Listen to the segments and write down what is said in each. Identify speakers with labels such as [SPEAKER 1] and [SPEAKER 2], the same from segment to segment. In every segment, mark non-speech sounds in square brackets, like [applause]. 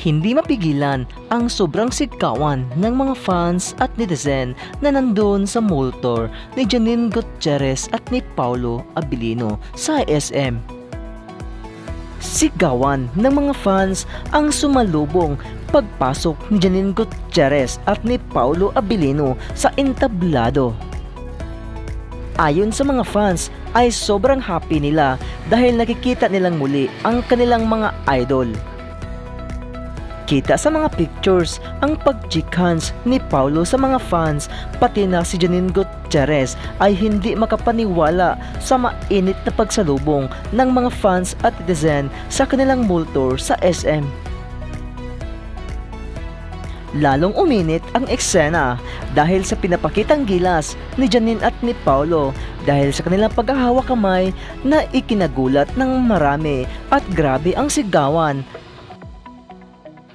[SPEAKER 1] Hindi mapigilan ang sobrang sigawan ng mga fans at netizen na nandun sa mall ni Janine Gutierrez at ni Paulo Abilino sa SM. Sigawan ng mga fans ang sumalubong pagpasok ni Janine Gutierrez at ni Paulo Abilino sa entablado. Ayon sa mga fans ay sobrang happy nila dahil nakikita nilang muli ang kanilang mga idol. Kita sa mga pictures ang pagchikans ni Paulo sa mga fans pati na si Janine Gutierrez ay hindi makapaniwala sa mainit na pagsalubong ng mga fans at netizen sa kanilang mall tour sa SM. Lalong uminit ang eksena dahil sa pinapakitang gilas ni Janine at ni Paulo dahil sa kanilang paghahawak kamay na ikinagulat ng marami at grabe ang sigawan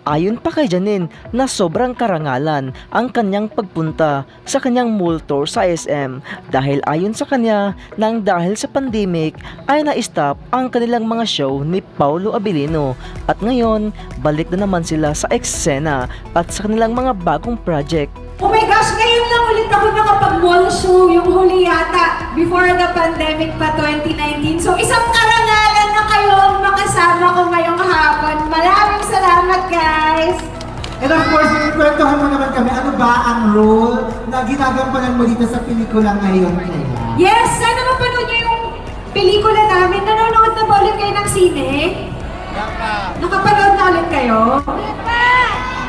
[SPEAKER 1] Ayon pa kay Janine na sobrang karangalan ang kanyang pagpunta sa kanyang mall tour sa SM dahil ayon sa kanya nang dahil sa pandemic ay na-stop ang kanilang mga show ni Paulo Abilino. At ngayon balik na naman sila sa eksena at sa kanilang mga bagong project.
[SPEAKER 2] Oh my gosh, ngayon lang ulit ako nakapag-mall show, yung huli yata, before the pandemic pa 2019.
[SPEAKER 3] And of course, kwentuhan mo naman kami, ano ba ang role na ginagampanan mo dito sa pelikula ngayon kaya?
[SPEAKER 2] Yes, sana mapanood niyo yung pelikula namin. Nanonood na ba ulit kayo ng sine? Nakapanood na ulit kayo?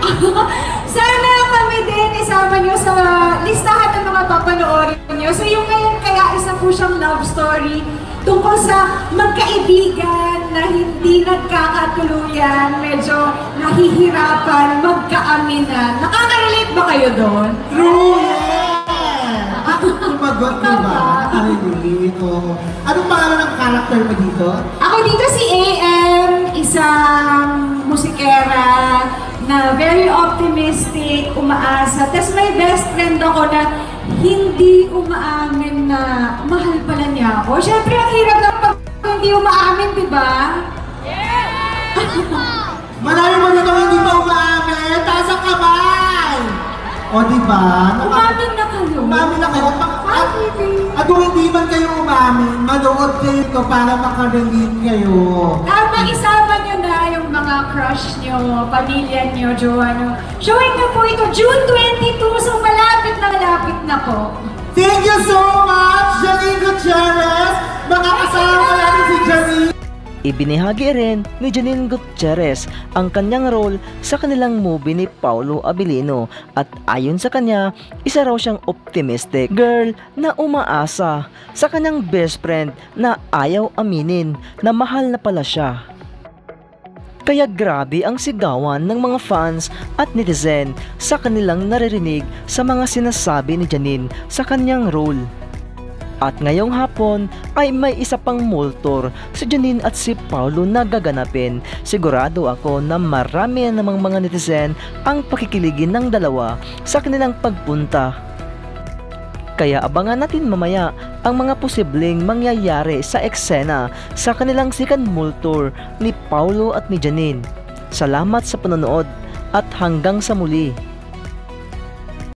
[SPEAKER 2] [laughs] Sana kami din isama niyo sa listahan ng mga papanoorin niyo. So yung ngayon kaya isa po siyang love story tungkol sa magkaibigan na hindi nagkakatuluyan, medyo nahihirapan, magkaaminan. Kayo doon?
[SPEAKER 3] True! Yeah! Tumagot ko ba? Nakarinig. Oo. Anong pangalan ng character mo dito?
[SPEAKER 2] Ako dito si AM, isang musikera na very optimistic, umaasa. Tapos may best friend ako na hindi umaamin na mahal pala niya ako. Siyempre, ang hirap na pag hindi umaamin, di ba?
[SPEAKER 3] Marami mo dito O, di ba?
[SPEAKER 2] Umamin na kayo.
[SPEAKER 3] Umamin na kayo. Pa- At, at kung hindi man kayo umamin, manood kayo ito para makarelate kayo.
[SPEAKER 2] Tama, isama nyo na yung mga crush nyo, pamilya nyo, jowa nyo. Showing nyo po ito, June 22, so malapit na malapit na po.
[SPEAKER 3] Thank you so
[SPEAKER 1] Ibinahagi rin ni Janine Gutierrez ang kanyang role sa kanilang movie ni Paulo Abilino at ayon sa kanya, isa raw siyang optimistic girl na umaasa sa kanyang best friend na ayaw aminin na mahal na pala siya. Kaya grabe ang sigawan ng mga fans at netizen sa kanilang naririnig sa mga sinasabi ni Janine sa kanyang role. At ngayong hapon ay may isa pang mall tour si Janine at si Paulo na gaganapin. Sigurado ako na marami na namang mga netizen ang pakikiligin ng dalawa sa kanilang pagpunta. Kaya abangan natin mamaya ang mga posibleng mangyayari sa eksena sa kanilang second mall tour ni Paulo at ni Janine. Salamat sa panonood at hanggang sa muli.